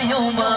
还有吗？